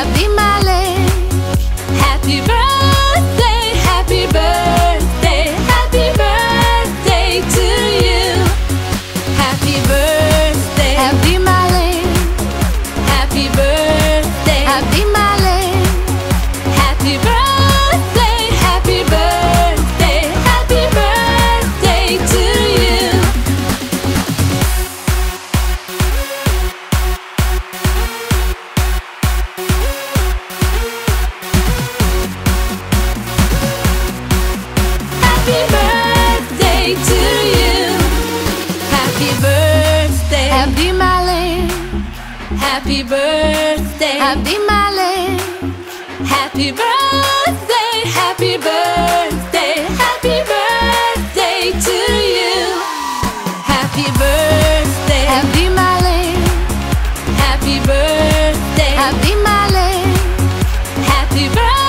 Happy Marlene, happy birthday, Happy birthday. Abdimalik. Happy birthday. Abdimalik. Happy birthday. Happy birthday. Happy birthday to you. Happy birthday. Abdimalik. Happy birthday. Happy Malik. Happy birthday.